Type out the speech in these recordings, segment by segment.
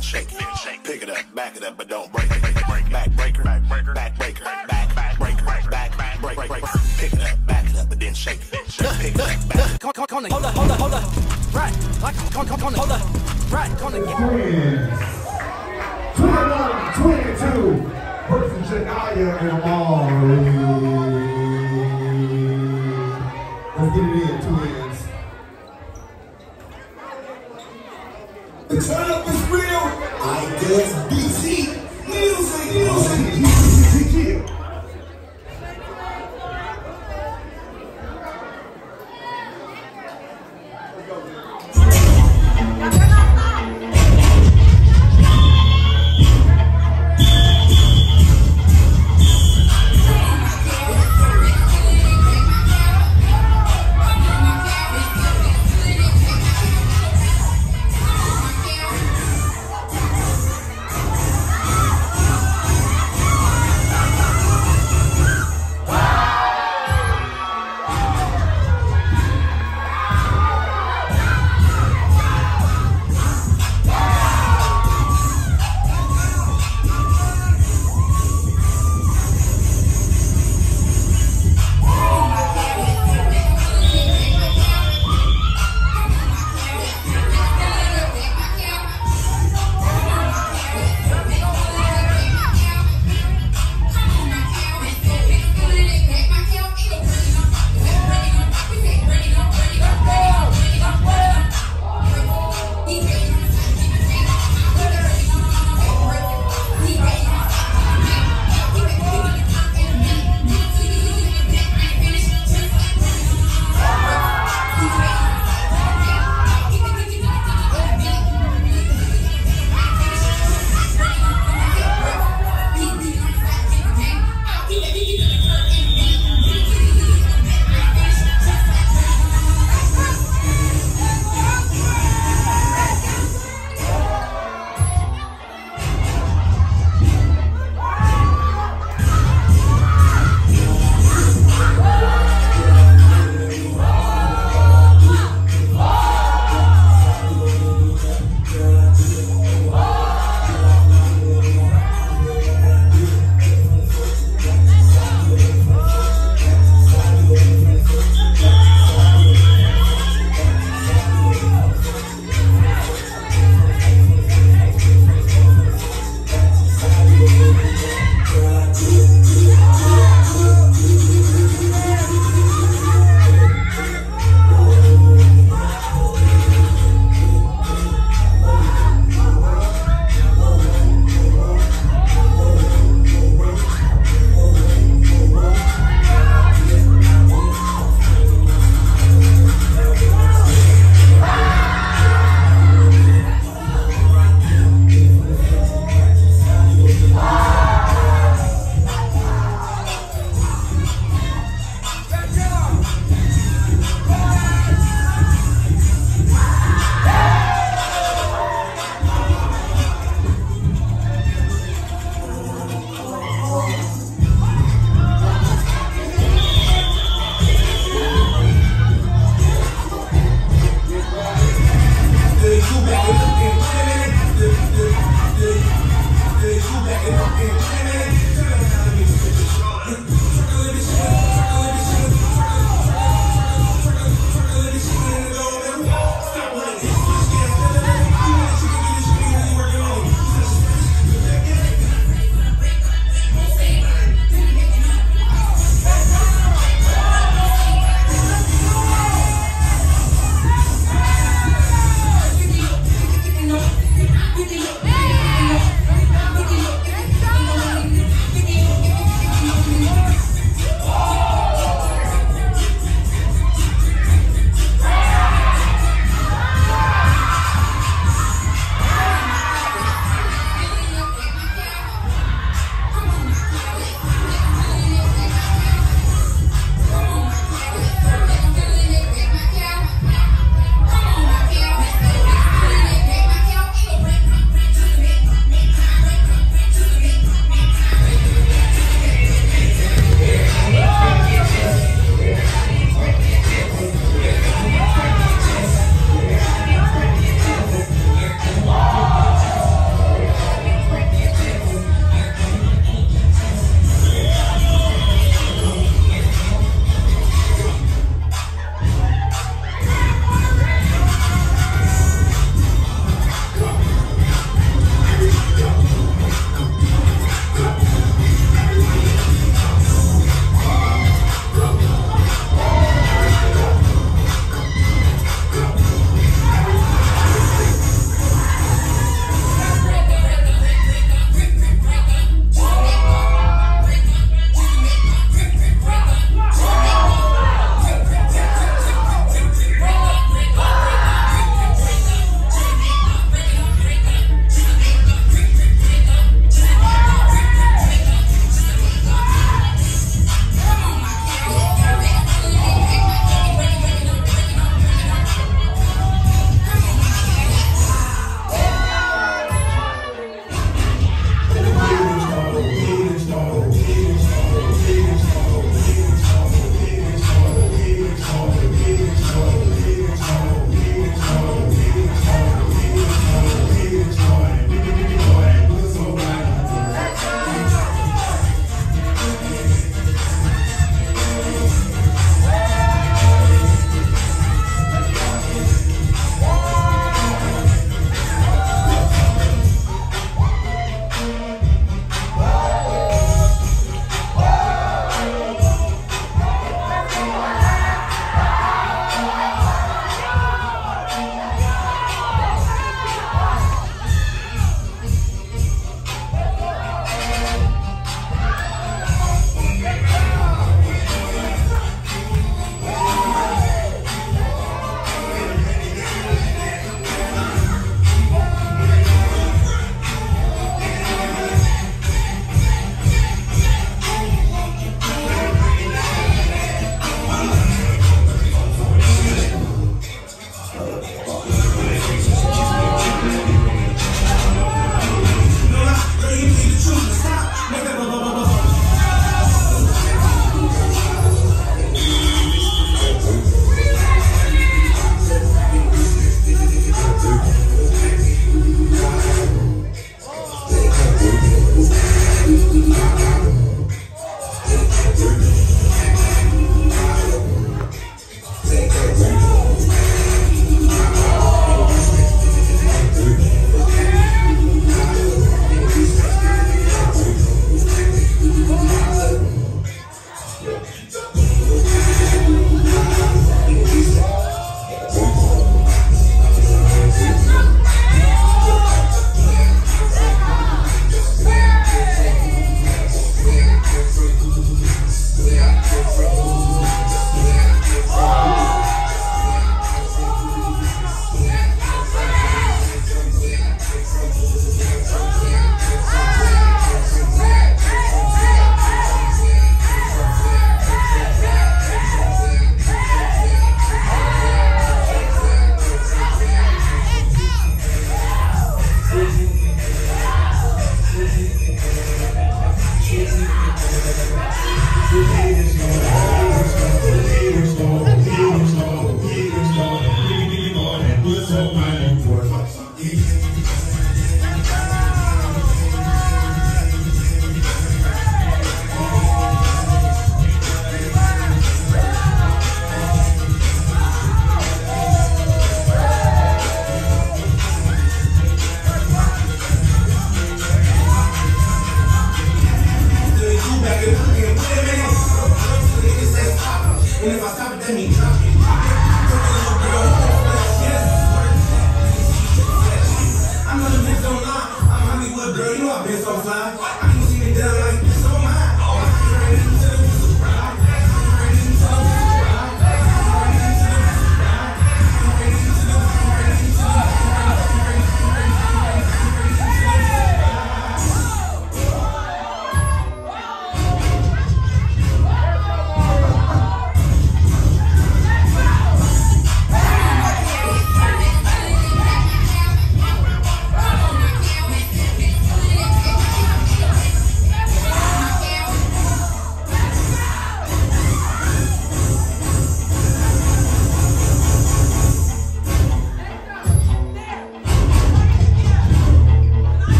and shake. Pick it up, back it up, but don't break. Back breaker, back breaker, back breaker, back breaker, back break break. Pick it up, back it up, but then shake. Pick it up, on, come on, hold up, hold up, hold up. Right, like come on, come on, hold up. Right, come on. Twins, 21, 22, versus Janaya and Amari. Let's get it in, 28.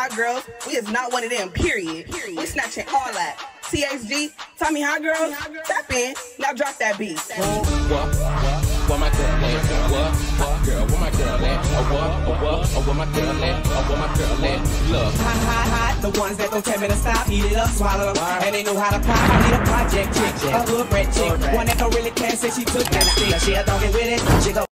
hot girls. We is not one of them, period. period. We snatching all that. THG, Tommy Hot Girls, tap in. Now drop that beat. What, my girl at? What, what, girl, what my girl at? Oh, what, oh, what, oh, what my girl at? Oh, what my girl at? Look. Hot, hot, hot. The ones that don't tell me to stop, eat it up, swallow them. Right. And they know how to pop. I need a project chick, a hood rat chick. One that don't really care, say she took that. Now she a donkey with it. She go.